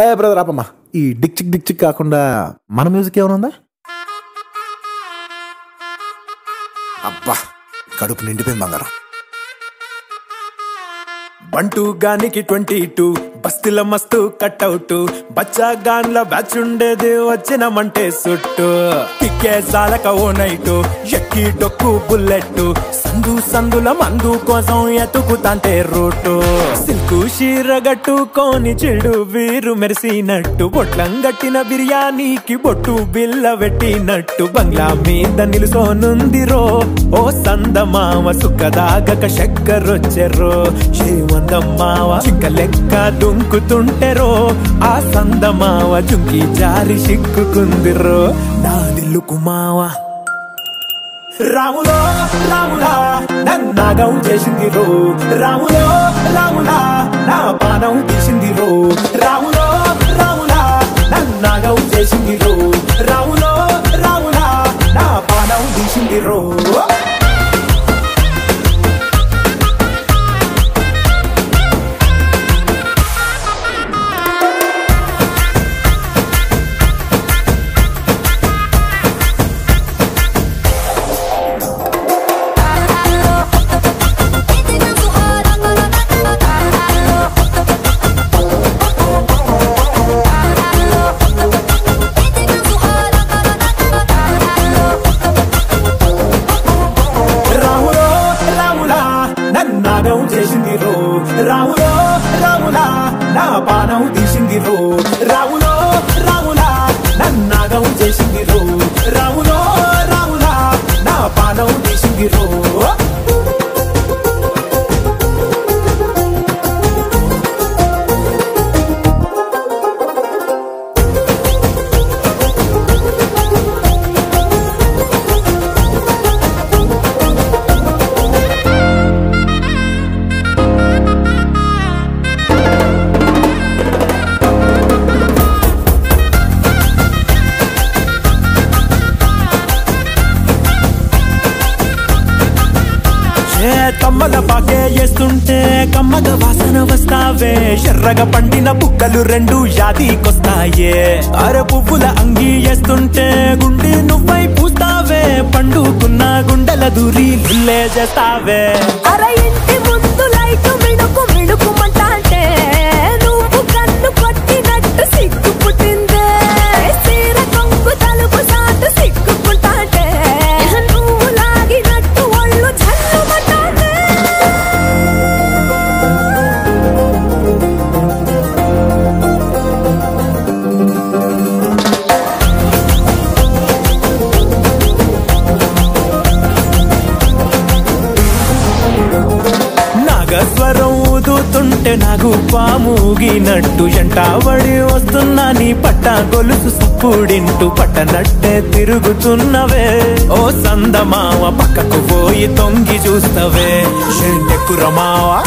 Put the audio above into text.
ఏ brother ఆపమ్మా. ఈ Dick చిక్ Dick చిక్ కాకుండా మన మ్యూజిక్ ఏమైనా ఉందా? అబ్బా కడుపు నిండిపోయింది బంగారం. బంటూ గానికి ట్వంటీ టూ మస్తుల మస్తు కట్అవుట్. బచ్చా గాన్ల బ్యాచ్ ఉండేది వచ్చినమంటే సుట్టు. కిక్కే సాలక ఓ నైటు ఎక్కి డొక్కు బుల్లెట్. సందు సందుల మందు కోసం ఎతుకుతాంటే రూటు. సిల్కు షీర గట్టుకోని చెడు వీరు మెరిసినట్టు. బొట్లం గట్టిన బిర్యానీకి బొట్టు బిల్ల పెట్టినట్టు. బంగ్లా మీద నిలుసోనుందిరో ఓ సందమామ సుఖదాగక చక్కరొచ్చెరో శ్రీమందమ్మావ చిక్క లెక్క దుంగ దుంకుతుంటెరో ఆ సందమావ జుంకి జారి సిక్కుకుందిరో నా దిల్లుకు మావా రాములో రాములా నన్నాగం చేసింది రో రాములో రాములా నా పానం తీసింది రో రాములో రాములా నన్నాగం చేసింది రో రాములో రాములా నా పానం తీసింది రో రాములో రాములా కమ్మల పాకే చేస్తుంటే కమ్మగ వాసన వస్తావే. ఎర్రగా పండిన బుక్కలు రెండు యాదికొస్తాయే. అర పువ్వుల అంగి వేస్తుంటే గుండి నువ్వై పూస్తావే. పండుకున్న గుండెల దూరి లుల్లే చేస్తావే. అరే నాగస్వరం ఊదుతుంటే నాకు పాముగినట్టు. ఎంటావడి వస్తున్నా నీ పట్ట గొలుసు సుప్పుడింటూ పట్టనట్టే తిరుగుతున్నవే. ఓ సందమావ పక్కకు పోయి తొంగి చూస్తవే. షెండెక్కురమావా